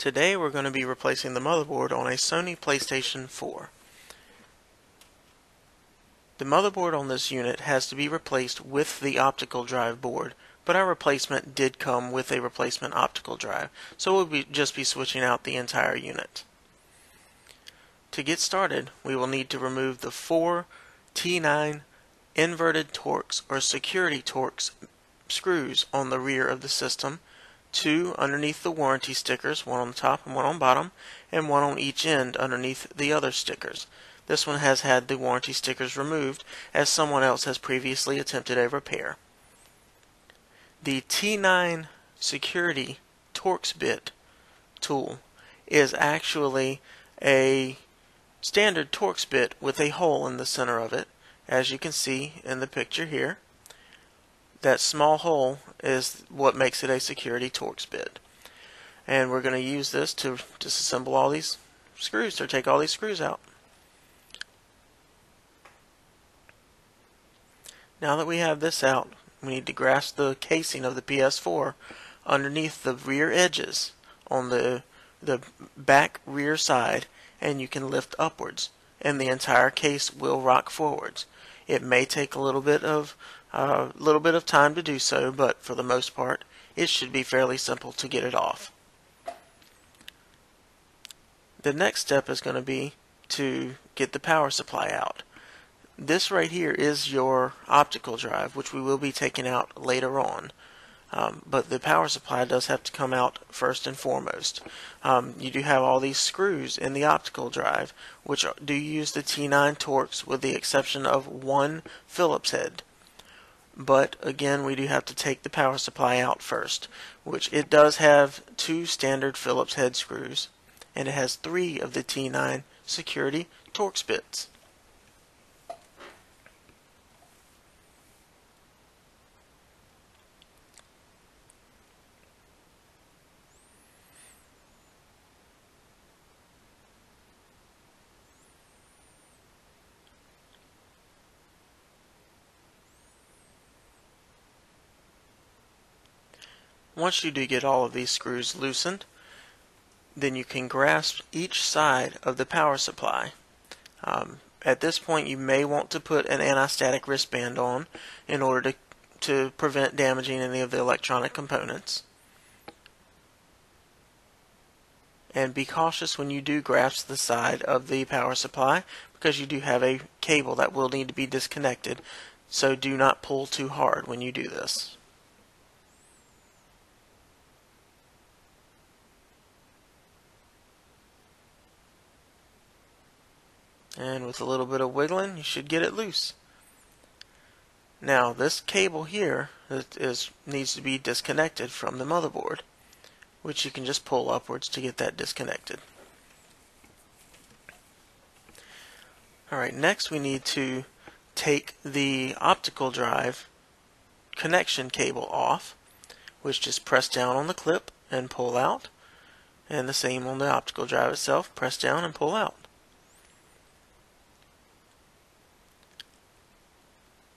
Today we're going to be replacing the motherboard on a Sony PlayStation 4. The motherboard on this unit has to be replaced with the optical drive board, but our replacement did come with a replacement optical drive, so we'll be, just be switching out the entire unit. To get started, we will need to remove the four T9 inverted Torx or security Torx screws on the rear of the system two underneath the warranty stickers, one on the top and one on bottom, and one on each end underneath the other stickers. This one has had the warranty stickers removed as someone else has previously attempted a repair. The T9 security Torx bit tool is actually a standard Torx bit with a hole in the center of it as you can see in the picture here. That small hole is what makes it a security Torx bit. And we're going to use this to disassemble all these screws, or take all these screws out. Now that we have this out, we need to grasp the casing of the PS4 underneath the rear edges on the the back rear side and you can lift upwards and the entire case will rock forwards. It may take a little bit of a little bit of time to do so, but for the most part, it should be fairly simple to get it off. The next step is going to be to get the power supply out. This right here is your optical drive, which we will be taking out later on. Um, but the power supply does have to come out first and foremost. Um, you do have all these screws in the optical drive, which do use the T9 Torx with the exception of one Phillips head but again we do have to take the power supply out first which it does have two standard Phillips head screws and it has three of the T9 security Torx bits. Once you do get all of these screws loosened, then you can grasp each side of the power supply. Um, at this point, you may want to put an anti-static wristband on in order to, to prevent damaging any of the electronic components. And be cautious when you do grasp the side of the power supply because you do have a cable that will need to be disconnected. So do not pull too hard when you do this. And with a little bit of wiggling you should get it loose. Now this cable here is, needs to be disconnected from the motherboard which you can just pull upwards to get that disconnected. Alright, next we need to take the optical drive connection cable off, which just press down on the clip and pull out, and the same on the optical drive itself, press down and pull out.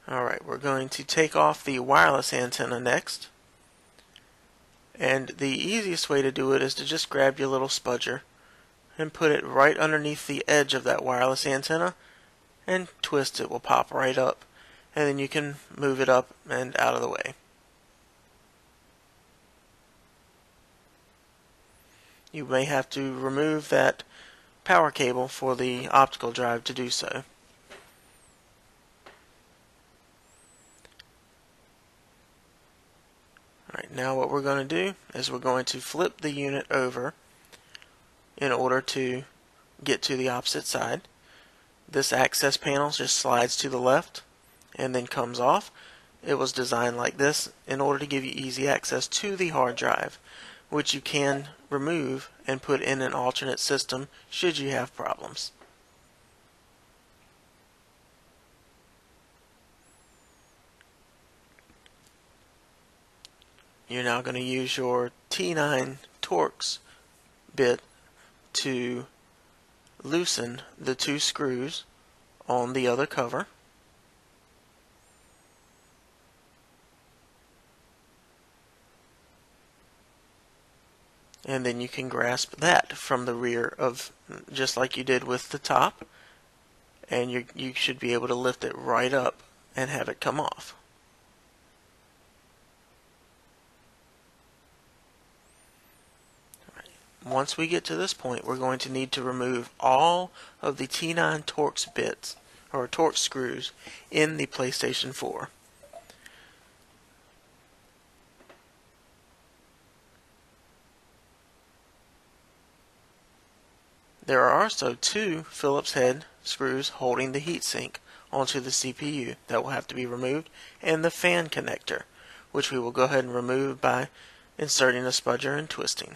Alright, we're going to take off the wireless antenna next. And the easiest way to do it is to just grab your little spudger and put it right underneath the edge of that wireless antenna and twist it will pop right up and then you can move it up and out of the way. You may have to remove that power cable for the optical drive to do so. Alright, now what we're going to do is we're going to flip the unit over in order to get to the opposite side. This access panel just slides to the left and then comes off. It was designed like this in order to give you easy access to the hard drive, which you can remove and put in an alternate system should you have problems. You're now going to use your T9 Torx bit to loosen the two screws on the other cover. and then you can grasp that from the rear of just like you did with the top and you you should be able to lift it right up and have it come off. Once we get to this point, we're going to need to remove all of the T9 Torx bits or Torx screws in the PlayStation 4. There are also two Phillips head screws holding the heatsink onto the CPU that will have to be removed and the fan connector which we will go ahead and remove by inserting a spudger and twisting.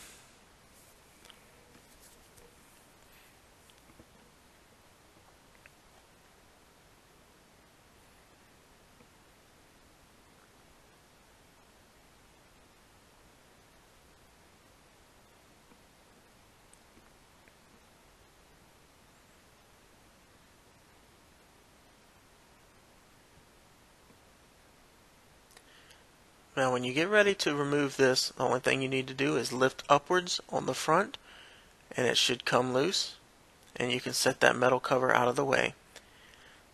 Now when you get ready to remove this, the only thing you need to do is lift upwards on the front and it should come loose and you can set that metal cover out of the way.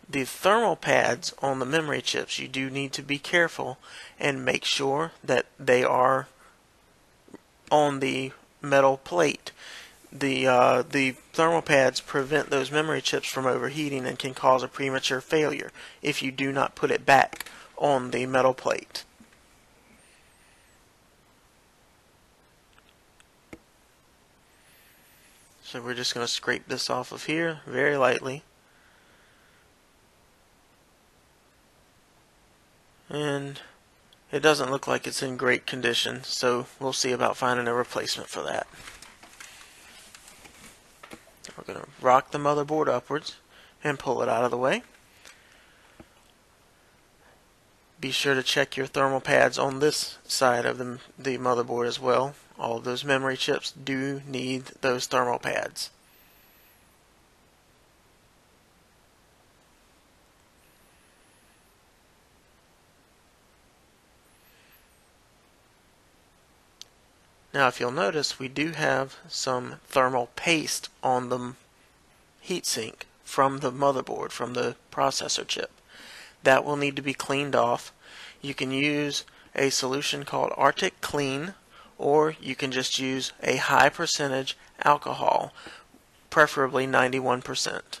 The thermal pads on the memory chips, you do need to be careful and make sure that they are on the metal plate. The, uh, the thermal pads prevent those memory chips from overheating and can cause a premature failure if you do not put it back on the metal plate. So we're just going to scrape this off of here very lightly. And it doesn't look like it's in great condition, so we'll see about finding a replacement for that. We're going to rock the motherboard upwards and pull it out of the way. Be sure to check your thermal pads on this side of the, the motherboard as well all of those memory chips do need those thermal pads. Now if you'll notice we do have some thermal paste on the heatsink from the motherboard, from the processor chip. That will need to be cleaned off. You can use a solution called Arctic Clean or you can just use a high percentage alcohol, preferably 91%.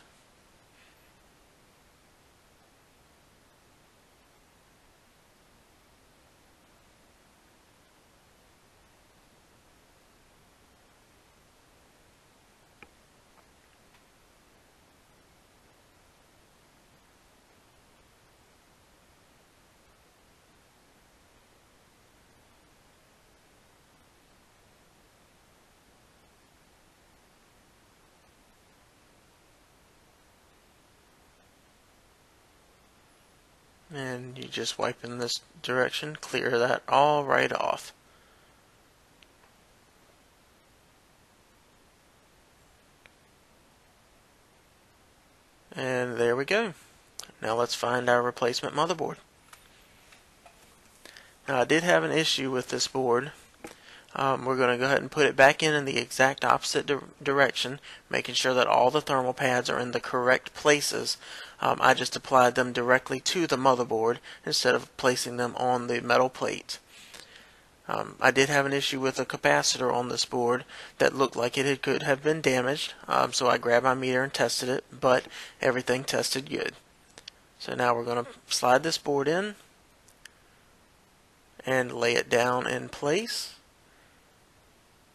And you just wipe in this direction, clear that all right off. And there we go. Now let's find our replacement motherboard. Now I did have an issue with this board. Um, we're going to go ahead and put it back in in the exact opposite di direction, making sure that all the thermal pads are in the correct places um, I just applied them directly to the motherboard instead of placing them on the metal plate. Um, I did have an issue with a capacitor on this board that looked like it could have been damaged, um, so I grabbed my meter and tested it, but everything tested good. So now we're going to slide this board in and lay it down in place.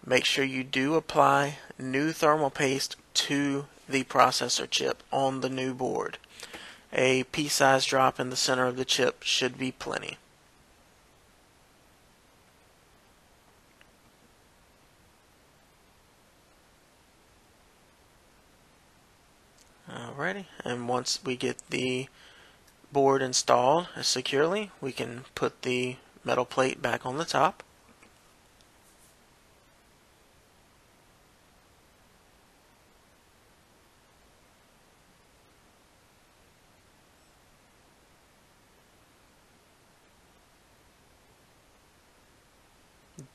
Make sure you do apply new thermal paste to the processor chip on the new board a pea-sized drop in the center of the chip should be plenty. Alrighty, and once we get the board installed securely, we can put the metal plate back on the top.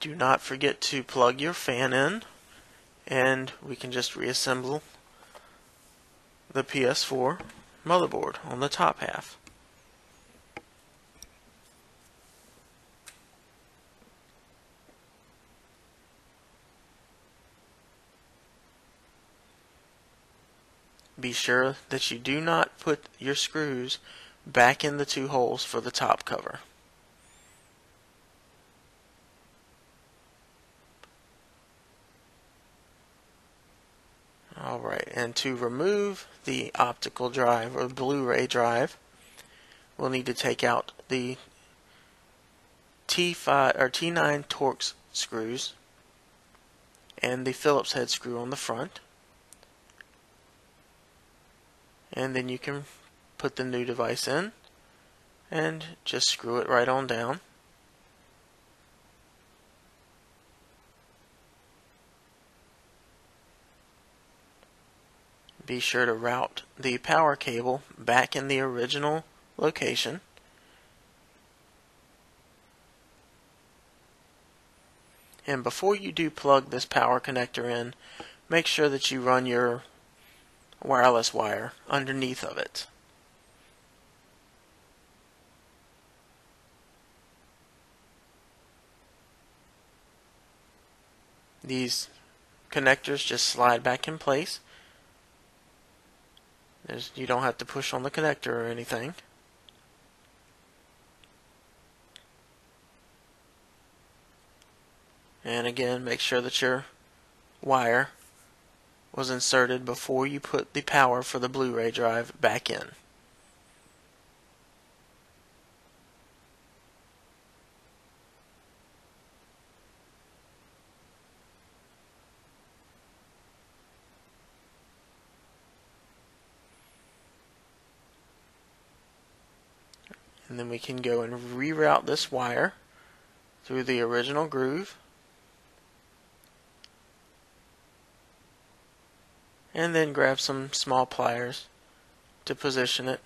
Do not forget to plug your fan in and we can just reassemble the PS4 motherboard on the top half. Be sure that you do not put your screws back in the two holes for the top cover. Alright, and to remove the optical drive or Blu-ray drive, we'll need to take out the T5 or T9 Torx screws and the Phillips head screw on the front. And then you can put the new device in and just screw it right on down. Be sure to route the power cable back in the original location. And before you do plug this power connector in, make sure that you run your wireless wire underneath of it. These connectors just slide back in place there's, you don't have to push on the connector or anything. And again, make sure that your wire was inserted before you put the power for the Blu-ray drive back in. And then we can go and reroute this wire through the original groove and then grab some small pliers to position it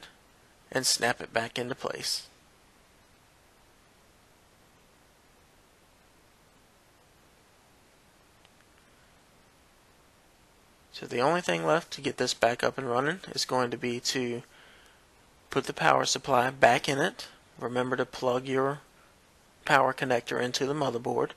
and snap it back into place. So the only thing left to get this back up and running is going to be to put the power supply back in it. Remember to plug your power connector into the motherboard.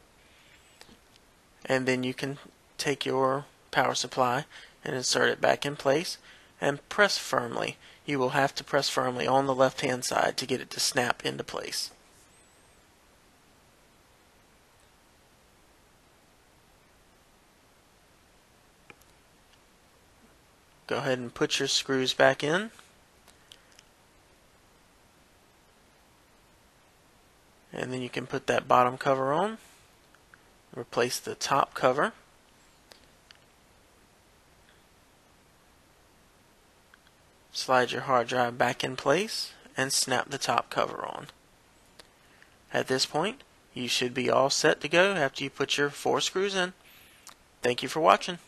And then you can take your power supply and insert it back in place and press firmly. You will have to press firmly on the left hand side to get it to snap into place. Go ahead and put your screws back in. And then you can put that bottom cover on. Replace the top cover. Slide your hard drive back in place and snap the top cover on. At this point you should be all set to go after you put your four screws in. Thank you for watching